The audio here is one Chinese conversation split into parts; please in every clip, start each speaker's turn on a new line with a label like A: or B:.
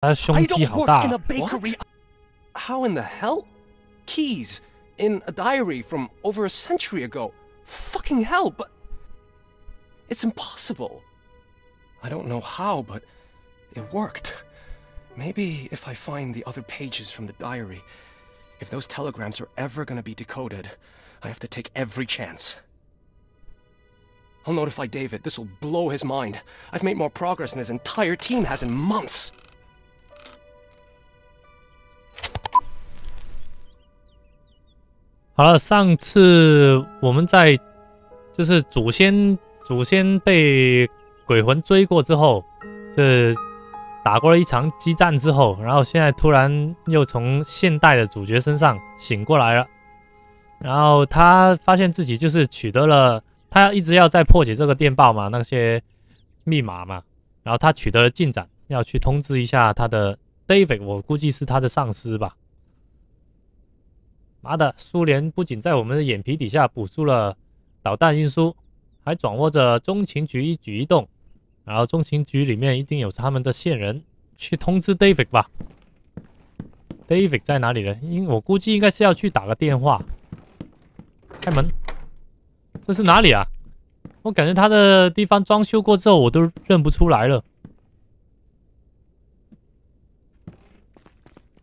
A: 他的胸
B: I
A: 肌
B: don't
A: 好
B: work
A: 大
B: in a
A: 啊。
B: bakery. How in the hell? Keys in a diary from over a century ago. Fucking hell, but it's impossible. I don't know how, but it worked. Maybe if I find the other pages from the diary, if those telegrams are ever going to be decoded, I have to take every chance. I'll notify David. This will blow his mind. I've made more progress than his entire team has in months.
A: 好了，上次我们在就是祖先祖先被鬼魂追过之后，这打过了一场激战之后，然后现在突然又从现代的主角身上醒过来了，然后他发现自己就是取得了，他一直要在破解这个电报嘛，那些密码嘛，然后他取得了进展，要去通知一下他的 David，我估计是他的上司吧。妈的，苏联不仅在我们的眼皮底下补助了导弹运输，还掌握着中情局一举一动。然后中情局里面一定有他们的线人，去通知 David 吧。David 在哪里呢？因我估计应该是要去打个电话。开门，这是哪里啊？我感觉他的地方装修过之后，我都认不出来了。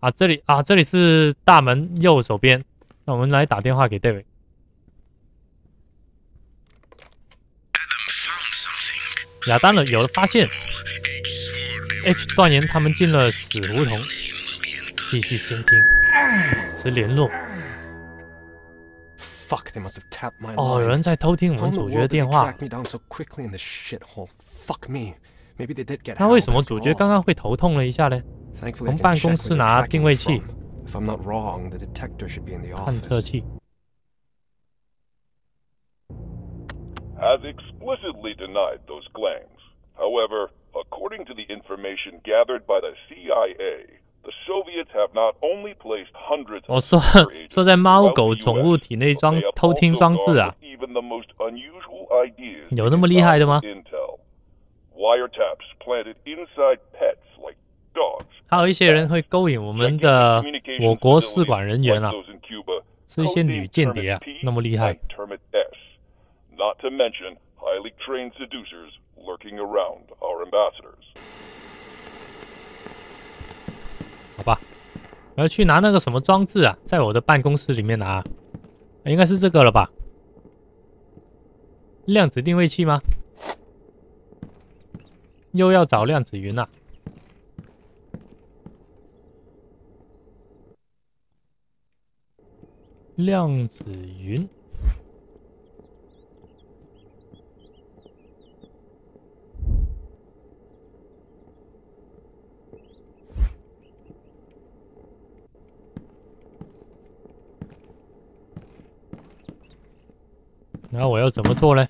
A: 啊，这里啊，这里是大门右手边。那我们来打电话给 David。亚当了，有了发现。H 断言他们进了死胡同。继续监听，保持联络。哦，有人在偷听我们主角的电话。那为什么主角刚刚会头痛了一下呢？从办公室拿定位器、
B: If I'm not wrong, the detector should be in the
A: 探测.器。
C: has explicitly denied those claims. However, according to the information gathered by the CIA, the Soviets have not only placed hundreds
A: 我
C: of
A: 说说在猫狗宠物体内装偷听装置啊
C: with，even the most unusual ideas
A: 有那么厉害的吗
C: Intel. Wiretaps planted inside pets like dogs.
A: 还有一些人会勾引我们的我国使馆人员啊是一些女间谍啊那么厉害。
C: not to mention highly trained seducers lurking around our ambassadors.
A: 好吧我要去拿那个什么装置啊在我的办公室里面拿应该是这个了吧？量子定位器吗？又要找量子云了量子云，那我要怎么做呢？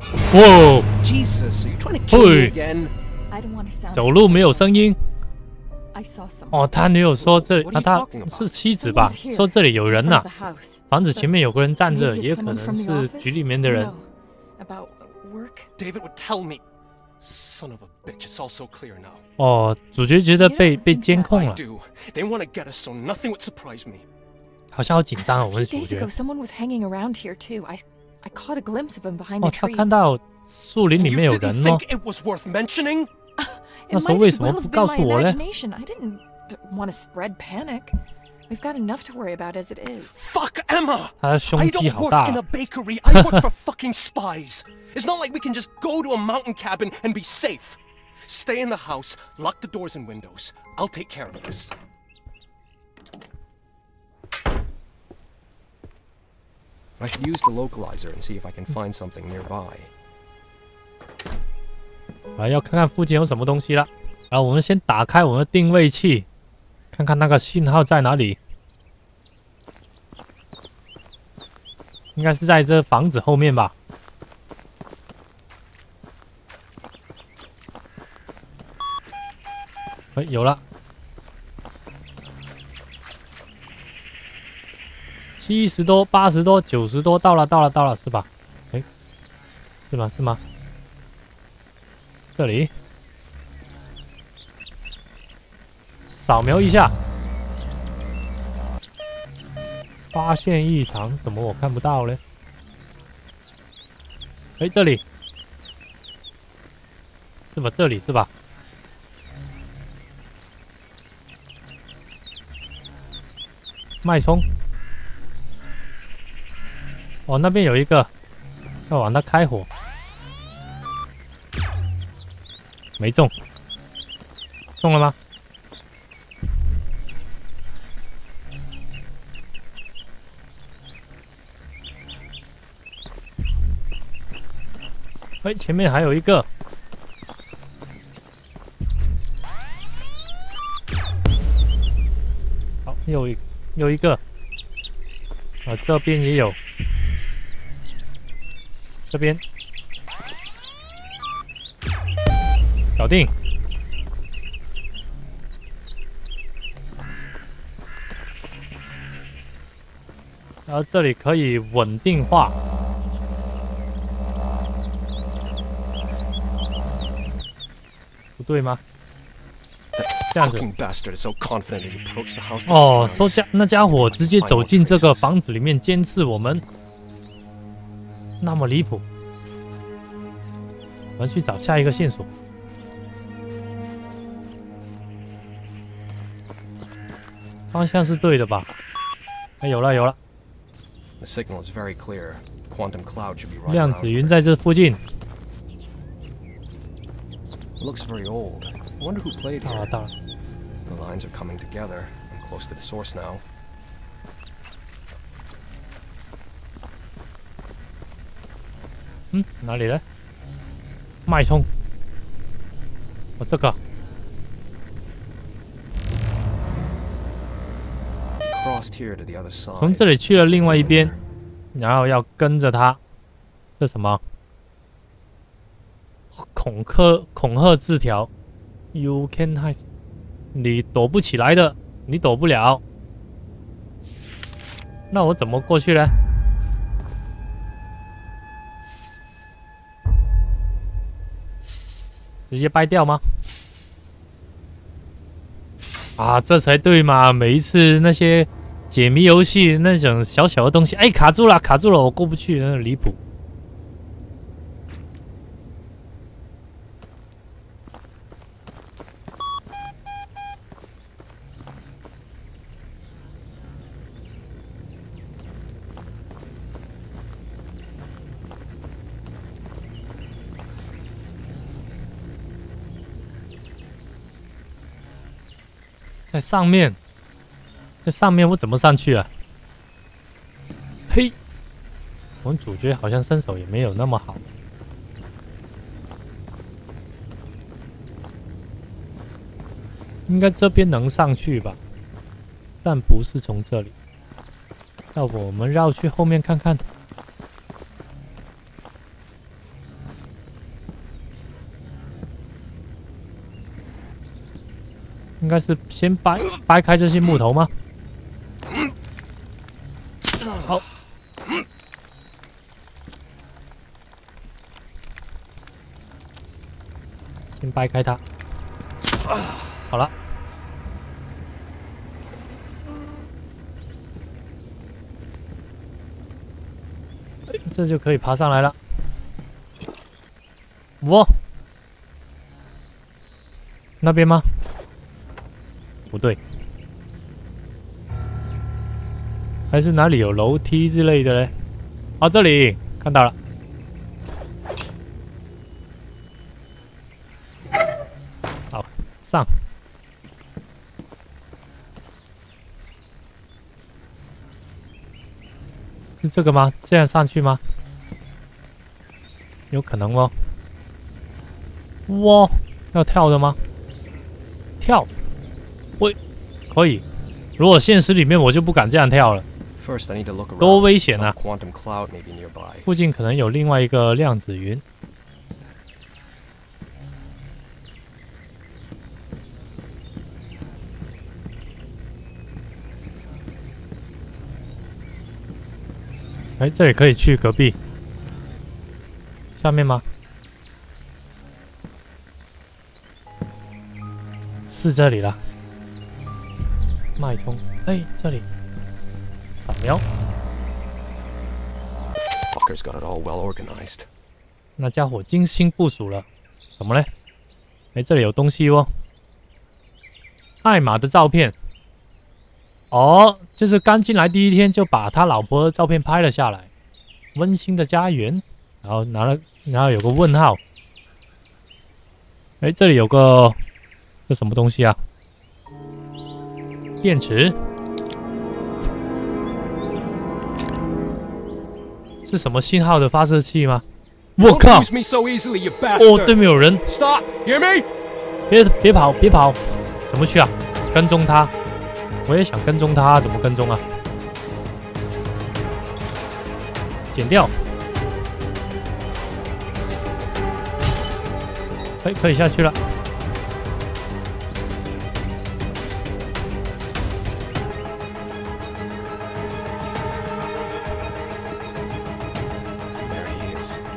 A: 哇，
B: Jesus, are you trying to kill me
A: Hey.
B: again?
D: I don't want sound
A: 走路没有声音哦。他女友说这那他是妻子吧？说这里有人
D: house.
A: 房子前面有个人站着，也可能是局里面的人.哦。主角觉得被被监控了
B: ，do. They want to get us so nothing would surprise me.
A: 好像好紧张啊我们
D: few
A: 的主角
D: ago, someone was hanging around here too. I, I caught a glimpse of him behind
A: 哦，
D: the
A: 他
D: trees.
A: 看到树林里
B: You
A: 面有
B: didn't
A: 人哦
B: think。it was worth mentioning?
D: It
A: 那时候
D: might
A: 为
D: as
A: 什么
D: well
A: 不
D: have
A: 告
D: been
A: 诉
D: my
A: 我呢？
D: imagination. I didn't want to spread panic. We've got enough to worry about as it is.
B: Fuck Emma!
A: 他的胸
B: I
A: 肌
B: don't
A: 好
B: work
A: 大
B: in
A: 啊
B: a！bakery. I work for fucking spies. It's not like we can just go to a mountain cabin and be safe. Stay in the house, lock the doors and windows. I'll take care of this. I should use the localizer and see if I can find something nearby.
A: 啊，要看看附近有什么东西了。然后我们先打开我们的定位器，看看那个信号在哪里。应该是在这房子后面吧。哎，有了，七十多、八十多、九十多，到了，到了，到了，是吧？哎，是吗？是吗？这里，扫描一下，发现异常，怎么我看不到嘞？哎，这里，是吧？这里是吧？脉冲。哦，那边有一个，要往那开火。没中，中了吗？哎，前面还有一个，好，又一又一个，啊，这边也有，这边。搞定，然后这里可以稳定化，不对吗？这样子。哦，说家那家伙直接走进这个房子里面监视我们，那么离谱。我们去找下一个线索。方向是对的吧？哎，有了有了。量子云在这附近。
B: Looks very old. Wonder who played here.
A: 啊，到了。
B: The lines are coming together. I'm close to the source now.
A: 嗯，哪里呢？脉冲。我这个。从这里去了另外一边，然后要跟着他。这什么？恐吓恐吓字条？You can hide，你躲不起来的，你躲不了。那我怎么过去呢？直接掰掉吗？啊，这才对嘛！每一次那些解谜游戏那种小小的东西，哎，卡住了，卡住了，我过不去，那离谱。在上面，在上面，我怎么上去啊？嘿，我们主角好像身手也没有那么好，应该这边能上去吧？但不是从这里，要不我们绕去后面看看。应该是先掰掰开这些木头吗？好，先掰开它。好了，这就可以爬上来了。我那边吗？不对，还是哪里有楼梯之类的嘞？啊，这里看到了，好上，是这个吗？这样上去吗？有可能哦。哇，要跳的吗？跳。喂，可以。如果现实里面，我就不敢这样跳了，多危险啊！附近可能有另外一个量子云。哎，这里可以去隔壁下面吗？是这里了。脉冲，哎，这里，扫描
B: ，Fuckers got it all well organized.
A: 那家伙精心部署了，什么嘞？哎，这里有东西哦，艾玛的照片。哦，就是刚进来第一天就把他老婆的照片拍了下来，温馨的家园，然后拿了，然后有个问号。哎，这里有个，这什么东西啊？电池，是什么信号的发射器吗？我靠哦，对面有人
B: ，Stop! Hear me?
A: 别别跑，别跑，怎么去啊？跟踪他，我也想跟踪他，怎么跟踪啊？剪掉，哎，可以下去了。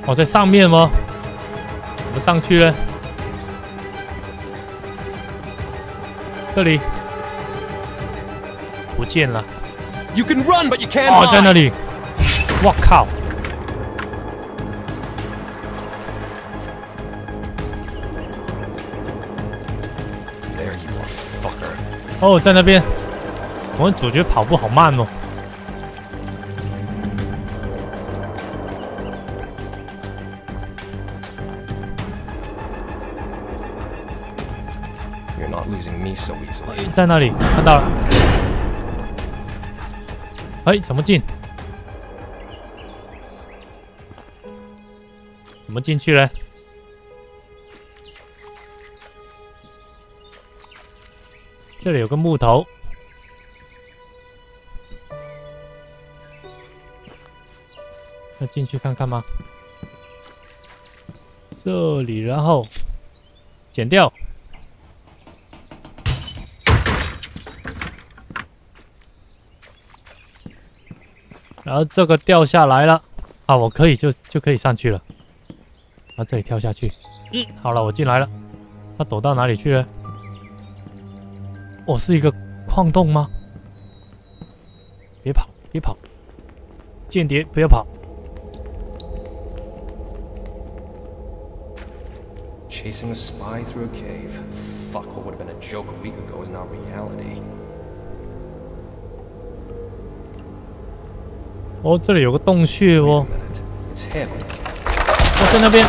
A: 哦，在上面吗？怎么上去呢？这里不见了。
B: You can run, but you can't
A: 哦，在那里！我靠.哦，在那边。我们主角跑步好慢哦。
B: You're not losing me so easily.
A: 在那里看到了。哎，怎么进？怎么进去嘞？这里有个木头，要进去看看吗？这里，然后剪掉。然后这个掉下来了，啊，我可以就就可以上去了。啊，这里跳下去，嗯，好了，我进来了。他躲到哪里去了？哦，是一个矿洞吗？别跑，别跑！间谍，不要跑
B: ！Chasing a spy through a cave. Fuck, what would have been a joke a week ago is now reality.
A: 哦，这里有个洞穴哦.哦，在那边。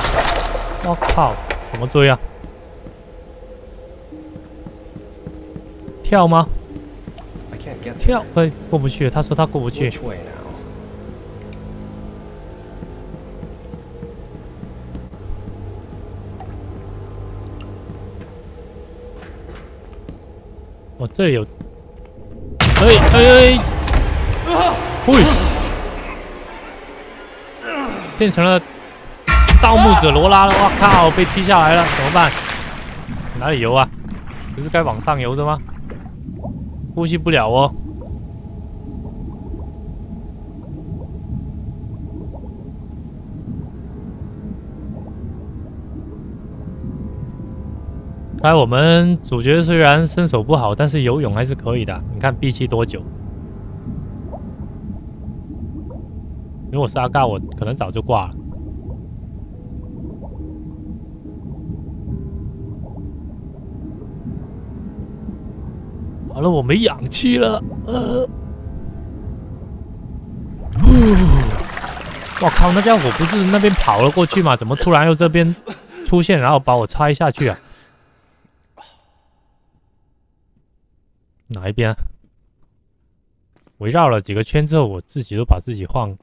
A: 我靠，怎么追啊？跳吗跳，哎，过不去。他说他过不去。哦，这里有，哎哎哎，喂，变成了盗墓者罗拉了！我靠，被踢下来了，怎么办？哪里游啊？不是该往上游的吗？呼吸不了哦。来，我们主角虽然身手不好，但是游泳还是可以的。你看闭气多久？如果是阿嘎，我可能早就挂了。完了，我没氧气了，呃，我靠，那家伙不是那边跑了过去吗？怎么突然又这边出现，然后把我拆下去啊？哪一边、围绕了几个圈之后，我自己都把自己晃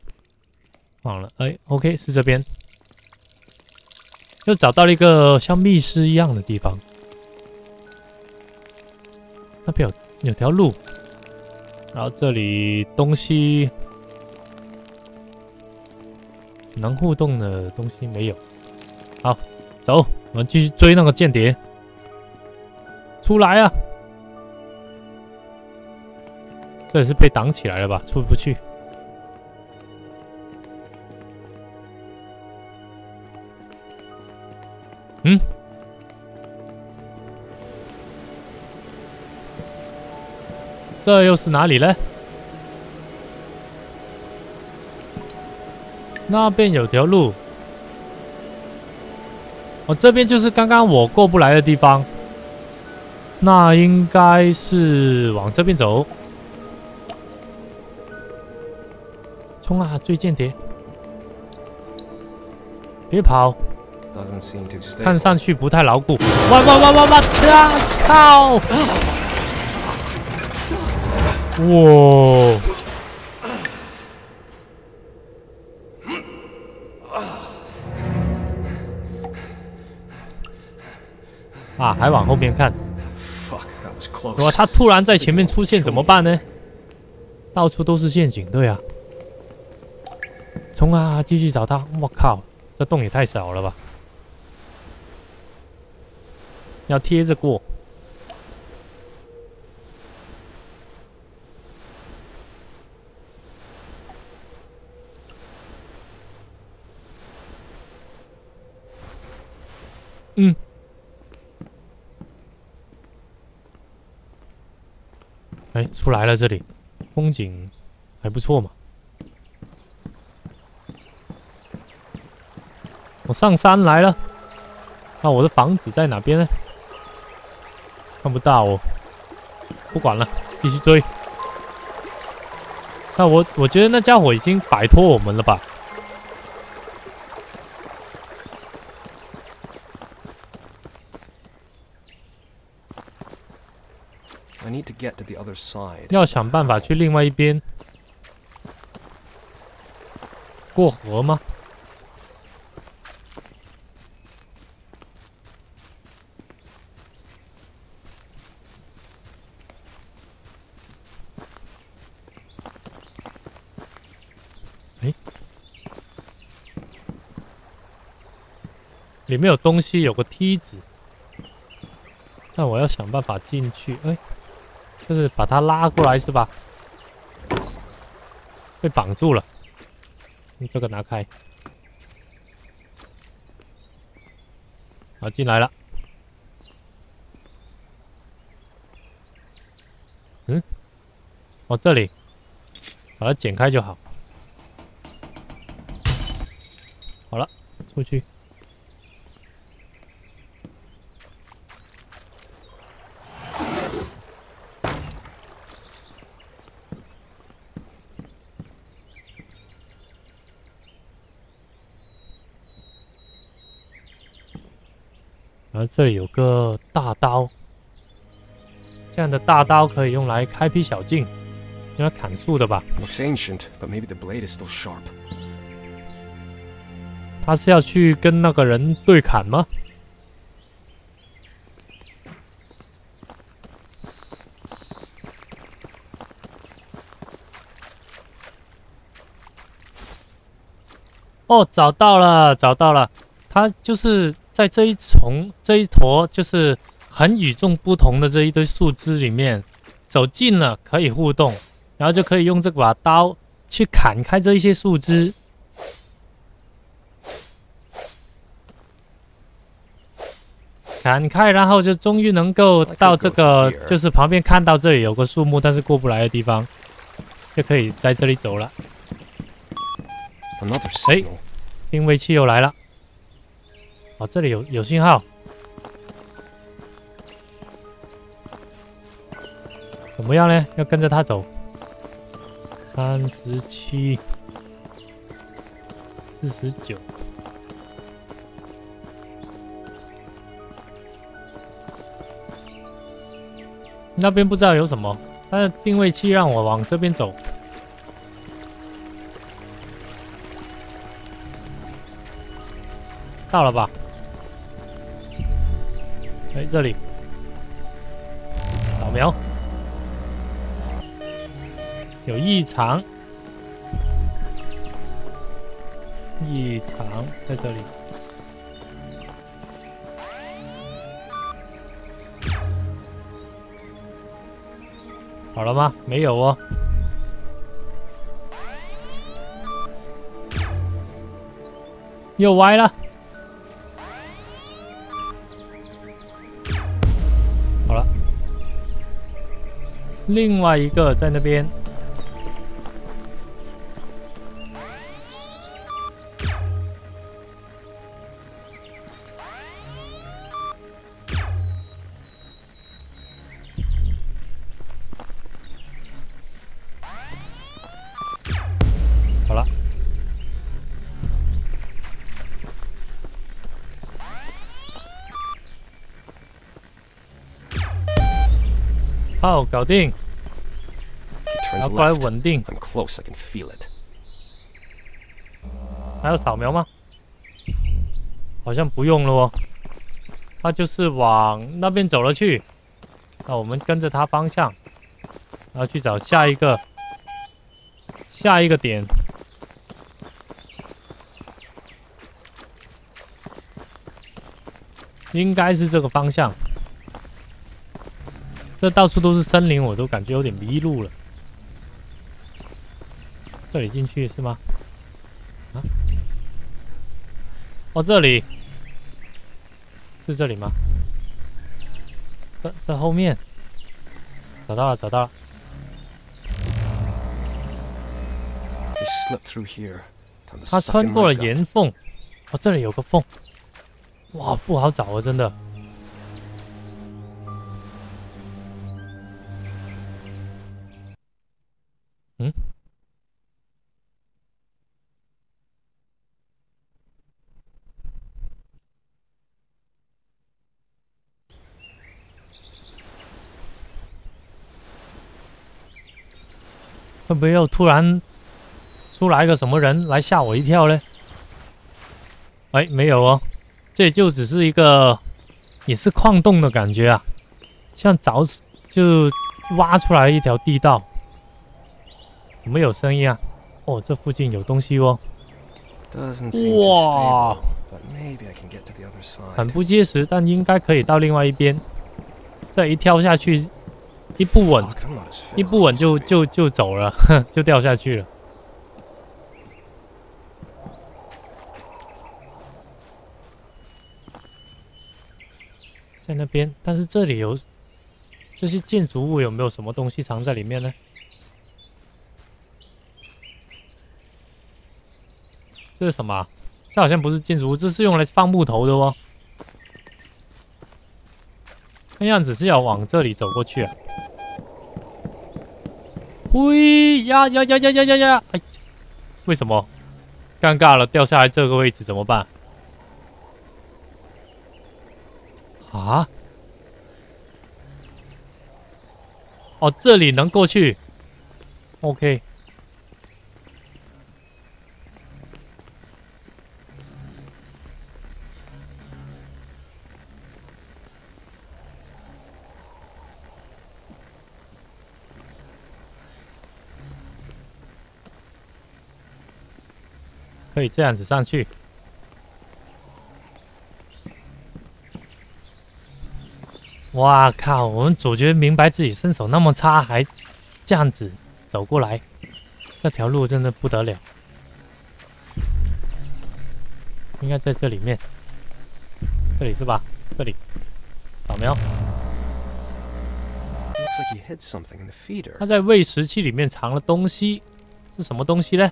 A: 好了。哎，OK，是这边，又找到了一个像密室一样的地方。那边有有条路，然后这里东西能互动的东西没有。好，走，我们继续追那个间谍。出来啊！这里是被挡起来了吧？出不去。嗯。这又是哪里呢？那边有条路，我、这边就是刚刚我过不来的地方，那应该是往这边走。冲啊，追间谍！别跑！看上去不太牢固。哇哇哇哇哇！操！靠！哇！啊，还往后面看。
B: Close.
A: 他突然在前面出现怎么办呢？到处都是陷阱，对啊。冲啊，继续找他！我靠，这洞也太小了吧！要贴着过。嗯。哎，出来了，这里风景还不错嘛。我上山来了，那我的房子在哪边呢？看不到哦，不管了，继续追。那我我觉得那家伙已经摆脱我们了吧.要想办法去另外一边过河吗？哎，里面有东西，有个梯子，那我要想办法进去。哎。就是把它拉过来是吧？被绑住了，你这个拿开。好，进来了。嗯，哦，这里，把它剪开就好。好了，出去。这里有个大刀，这样的大刀可以用来开辟小径，用来砍树的吧
B: ？Looks ancient, but maybe the blade is still sharp.
A: 他是要去跟那个人对砍吗？哦，找到了，找到了，他就是在这一丛、这一坨，就是很与众不同的这一堆树枝里面，走近了可以互动，然后就可以用这把刀去砍开这一些树枝。砍开，然后就终于能够到这个，就是旁边看到这里有个树木，但是过不来的地方，就可以在这里走了。
B: Another signal.
A: 定位器又来了，哦，这里有有信号，怎么样呢？要跟着他走，三十七，四十九。那边不知道有什么，但是定位器让我往这边走。到了吧？这里扫描有异常，异常在这里。好了吗？没有哦。又歪了。另外一个在那边。好，搞定。然后过来稳定。
B: I'm close. I can feel it.
A: 还要扫描吗？好像不用了哦。他就是往那边走了去。那我们跟着他方向，然后去找下一个下一个点。应该是这个方向。这到处都是森林，我都感觉有点迷路了。这里进去是吗？啊？哦，这里是这里吗？这这后面找到了，找到了。他穿过了岩缝，哦，这里有个缝，哇，不好找啊，真的。会不会又突然出来一个什么人来吓我一跳嘞？哎，没有哦，这就只是一个也是矿洞的感觉啊，像凿就挖出来一条地道，怎么有声音啊？哦，这附近有东西哦
B: other
A: 很不结实，但应该可以到另外一边。这一跳下去，一不稳一不稳就就就走了，就掉下去了。在那边，但是这里有这些建筑物，有没有什么东西藏在里面呢？这是什么啊？这好像不是建筑物，这是用来放木头的哦。看样子是要往这里走过去啊。喂呀呀呀呀呀呀呀！哎，为什么？尴尬了，掉下来这个位置怎么办？啊？哦，这里能过去。OK。可以这样子上去。哇靠！我们主角明白自己身手那么差，还这样子走过来，这条路真的不得了。应该在这里面，这里是吧？这里，扫描。他在喂食器里面藏了东西，是什么东西呢？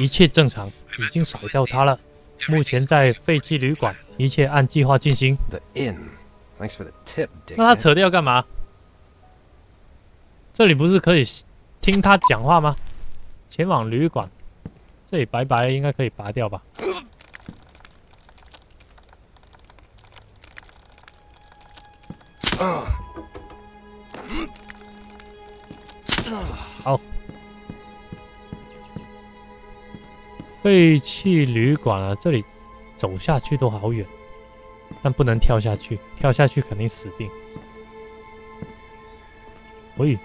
A: 一切正常，已经甩掉他了。目前在废弃旅馆，一切按计划进行。
B: The inn. Thanks for the tip, Dick.
A: 那他扯掉干嘛？这里不是可以听他讲话吗？前往旅馆，这里白白应该可以拔掉吧？废弃旅馆啊，这里走下去都好远，但不能跳下去，跳下去肯定死定。喂，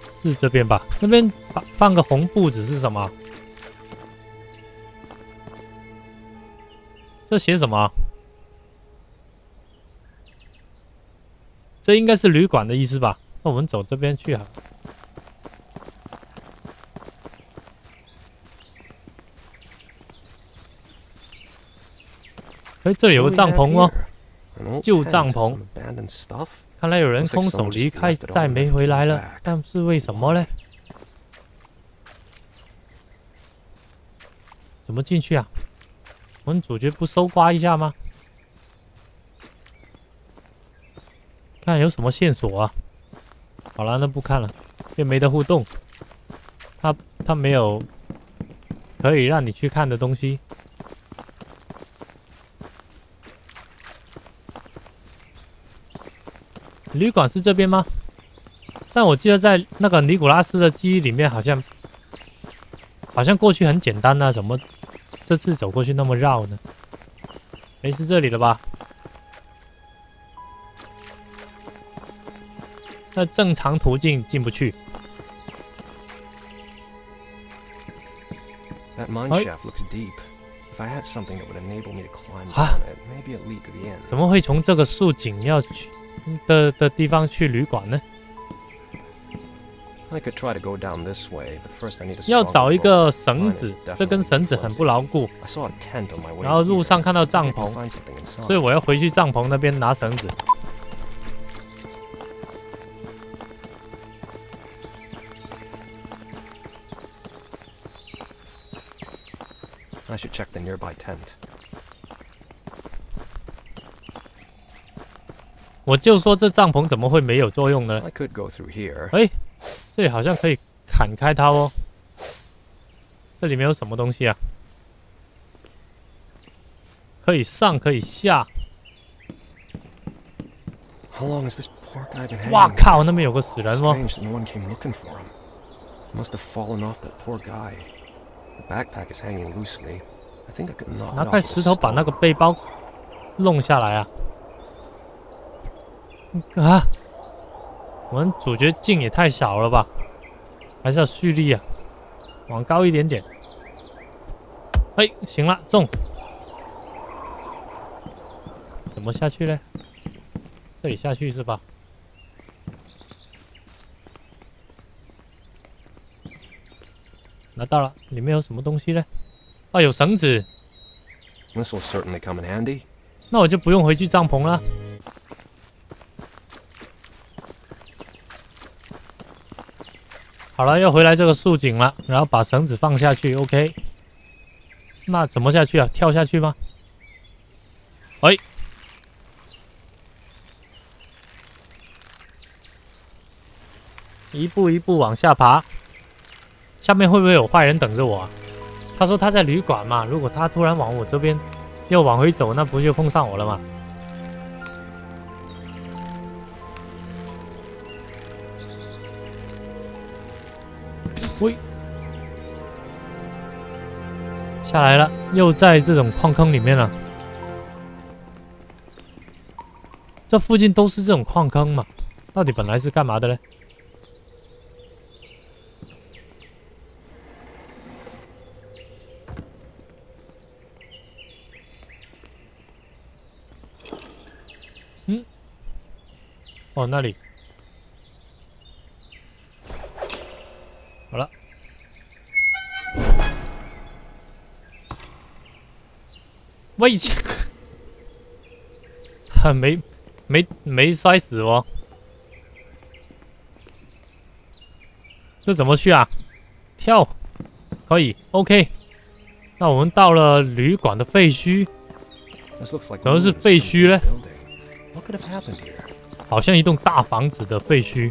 A: 是这边吧？那边放放个红布子是什么？这写什么这应该是旅馆的意思吧？那我们走这边去啊哎这里有个帐篷哦。旧帐篷。看来有人空手离开再没回来了。但是为什么呢怎么进去啊？我们主角不搜刮一下吗？看有什么线索啊？好了，那不看了，又没得互动。他他没有可以让你去看的东西。旅馆是这边吗？但我记得在那个尼古拉斯的记忆里面，好像好像过去很简单啊，怎么这次走过去那么绕呢？没是这里了吧？那正常途径进不去。
B: That mine
A: Hey.
B: shaft looks deep. If I had something that would enable me to climb
A: Ah.
B: down it, maybe it'd lead to the end.
A: 怎么会从这个竖井要去的的地方去旅馆呢？要找一.个绳子，这根绳子很不牢固
B: ，I saw a tent on my way
A: 然后路.上看到帐篷.所以我要回去帐篷那边拿绳子。
B: I should check the nearby tent.
A: 我就说这帐篷怎么会没有作用呢
B: ？I could go through here.
A: 哎，这里好像可以砍开它哦。这里面有什么东西啊？可以上，可以下。
B: How long has this poor guy been hanging?
A: 哇?靠，那边有个死人哦。
B: Must have fallen off that poor guy. Backpack is hanging loosely. I think I could knock
A: 拿块石头把那个背包弄下来啊！啊，我们主角镜也太小了吧？还是要蓄力啊，往高一点点。哎，行了，中。怎么下去呢？这里下去是吧？拿到了，里面有什么东西呢？啊，有绳子。
B: This will certainly come in handy.
A: 那我就不用回去帐篷了。好了，要回来这个竖井了，然后把绳子放下去，OK。那怎么下去啊？跳下去吗？喂，一步一步往下爬，下面会不会有坏人等着我啊？他说他在旅馆嘛，如果他突然往我这边又往回走，那不就碰上我了吗？喂，下来了，又在这种矿坑里面了。这附近都是这种矿坑嘛？到底本来是干嘛的呢？哦，那里。我以前 很没没没摔死哦，这怎么去啊？跳，可以，OK。那我们到了旅馆的废墟，怎么是废墟呢？好像一栋大房子的废墟。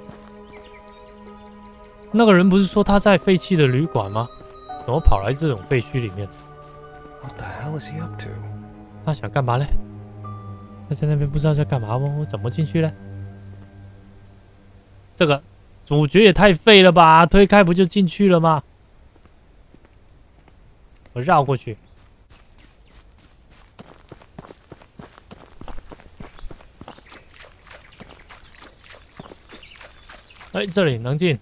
A: 那个人不是说他在废弃的旅馆吗？怎么跑来这种废墟里面
B: ？What the hell is he up to?
A: 他想干嘛呢？他在那边不知道在干嘛哦，我怎么进去呢？这个主角也太废了吧！推开不就进去了吗？我绕过去。哎，这里能进。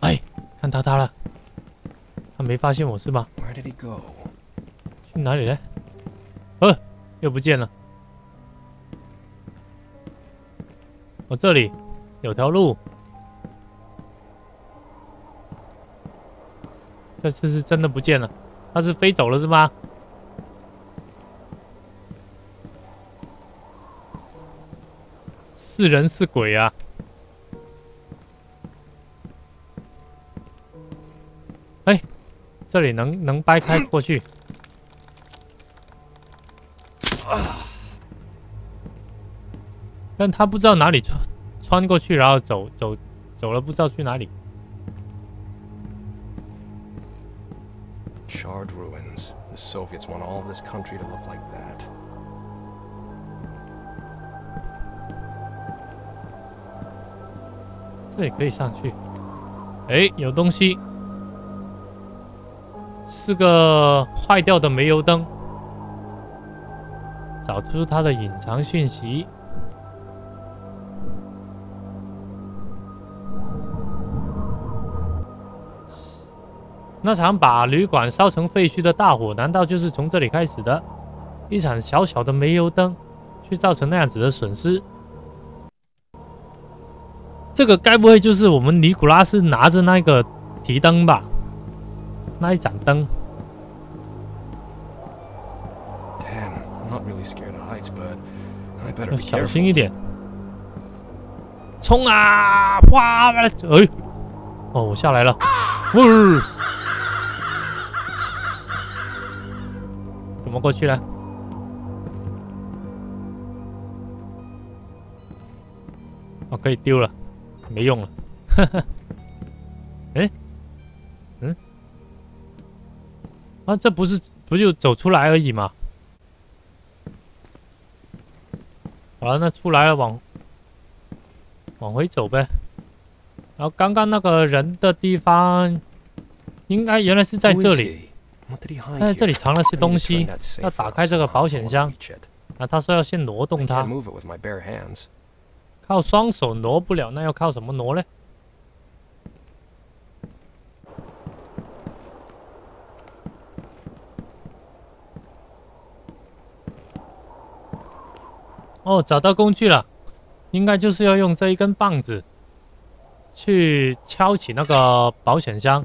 A: 哎，看到他了，他没发现我是吗?去哪里呢？呃，又不见了。我这里有条路。这次是真的不见了，他是飞走了是吗？是人是鬼啊？这里能能掰开过去？但他不知道哪里穿穿过去，然后走走走了，不知道去哪里。
B: Charred ruins. The Soviets want all of this country to look like that.
A: 这里可以上去。哎，有东西，是个坏掉的煤油灯。找出它的隐藏讯息。那场把旅馆烧成废墟的大火，难道就是从这里开始的？一盏小小的煤油灯，却造成那样子的损失。这个该不会就是我们尼古拉斯拿着那个提灯吧？那一盏灯，小心一点，冲啊，哗，哎，哦，我下来了，呜，怎么过去了？哦，可以丢了，没用了，哈哈。啊，这不是不就走出来而已吗？好了，那出来了，往往回走呗。然后刚刚那个人的地方，应该原来是在这里。他在这里藏了些东西，要打开这个保险箱。啊，他说要先挪动它，靠双手挪不了，那要靠什么挪嘞？哦，找到工具了，应该就是要用这一根棒子去敲起那个保险箱。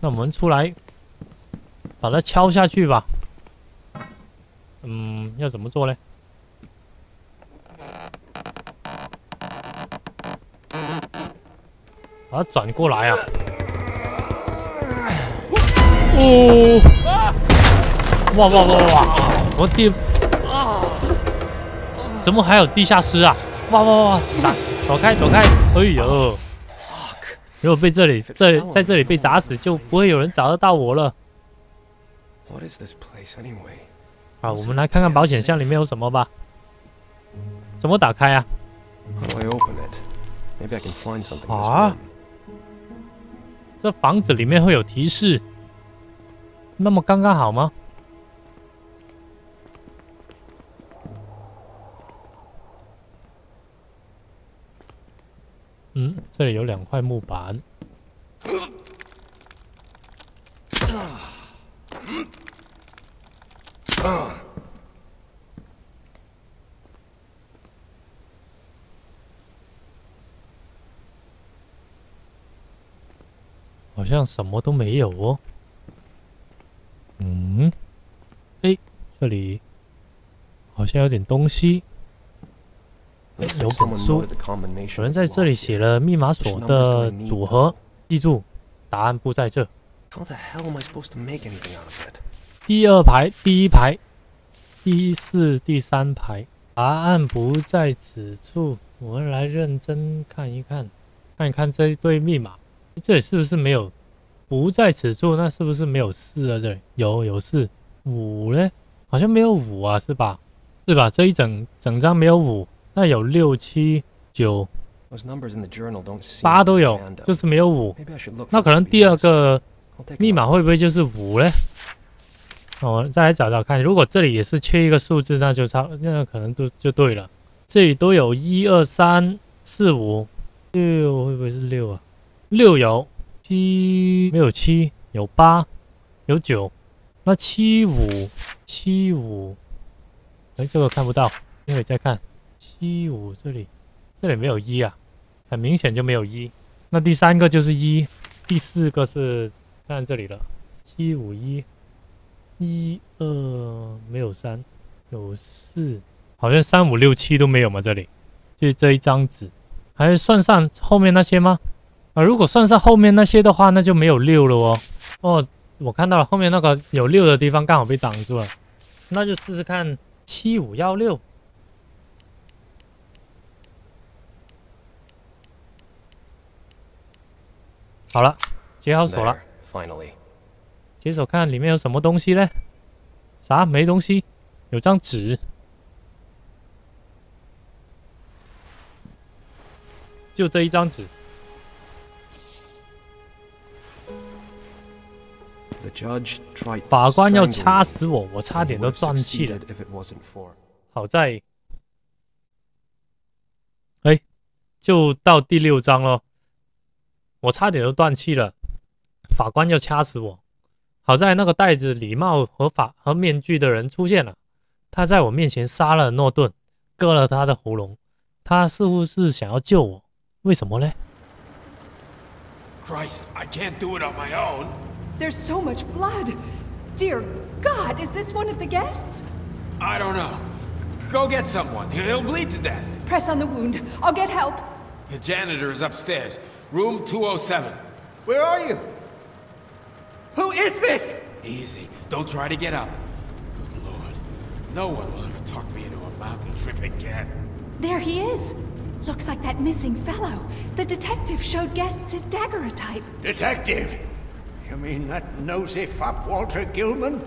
A: 那我们出来把它敲下去吧。嗯，要怎么做嘞？把它转过来啊！哦！哇哇哇哇！我地怎么还有地下室啊？哇哇哇！闪，走开走开！哎呦
B: ，Fuck.
A: 如果被这里这在这里被砸死，就不会有人找得到我了。
B: What is this place anyway?
A: 啊，我们来看看保险箱里面有什么吧。怎么打开啊
B: ？How I open it? Maybe I can find something
A: Ah.
B: room.
A: 这房子里面会有提示，那么刚刚好吗？嗯，这里有两块木板。好像什么都没有哦。嗯，哎，这里好像有点东西。有本书有人在这里写了密码锁的组合，记住，答案不在这。第二排、第一排、第四、第三排，答案不在此处。我们来认真看一看，看一看这一堆密码，这里是不是没有？不在此处，那是不是没有四啊？这里有有四，五嘞？好像没有五啊，是吧？是吧？这一整整张没有五，那有六、七、九、八都有就是没有五。那可能第二个密码会不会就是五嘞？哦，再来找找看。如果这里也是缺一个数字，那就差，那可能就就对了。这里都有一二三四五六，会不会是六啊？六有，七没有七，有八，有九，那七五七五，哎，这个看不到，一会再看七五这里，这里没有一啊，很明显就没有一。那第三个就是一，第四个是看这里了，七五一，一二没有三，有四，好像三五六七都没有嘛，这里就这一张纸，还算上后面那些吗？啊，如果算上后面那些的话，那就没有六了哦。哦，我看到了后面那个有六的地方刚好被挡住了，那就试试看七五幺六。好了解好锁了。
B: Finally.
A: 解锁看里面有什么东西呢？啥？没东西？有张纸。就这一张纸。法官要掐死我我差点都断气了。好在哎就到第六章了我差点都断气了。法官要掐死我，好在那个戴着礼帽和法和面具的人出现了，他在我面前杀了诺顿，割了他的喉咙。他似乎是想要救我，为什么呢
E: ？Christ, I can't do it on my own.
D: There's so much blood. Dear God, is this one of the guests?
E: I don't know. Go get someone. He'll bleed to death.
D: Press on the wound. I'll get help.
E: The janitor is upstairs, room 207.
F: Where are you? Who is this?
E: Easy. Don't try to get up. Good lord. No one will ever talk me into a mountain trip again.
D: There he is. Looks like that missing fellow. The detective showed guests his daguerreotype.
F: Detective. You mean that nosy fop Walter Gilman?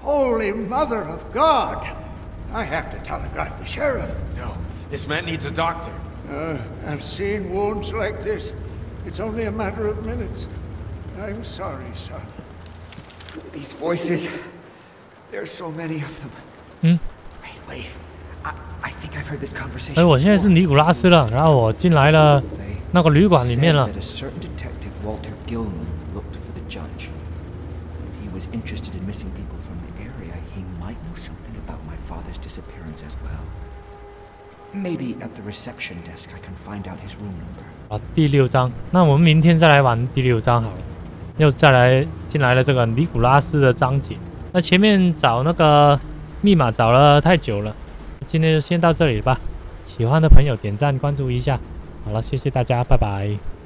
F: Holy Mother of God! I have to telegraph the sheriff.
E: No, this man needs a doctor.
F: Uh, I've seen wounds like this. It's only a matter of minutes. I'm sorry, son.
G: These voices. There's so many of them.
A: Hmm?
G: Wait, wait. I, I think I've heard this conversation.
A: 哎，我现在是
G: before.
A: 尼古拉斯了，然后我进来了
G: They
A: 那个旅馆里面
G: said
A: 了
G: that。a certain detective, Walter Gilman, looked for the judge. If he was interested in missing people from the area, he might know something about my father's disappearance as well. Maybe at the reception desk I can find out his room number.
A: 啊，第六章，那我们明天再来玩第六章好了。又再来进来了这个尼古拉斯的章节。那前面找那个密码找了太久了，今天就先到这里吧。喜欢的朋友点赞关注一下。好了，谢谢大家，拜拜。